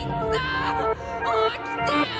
pizza! Oh, I can't.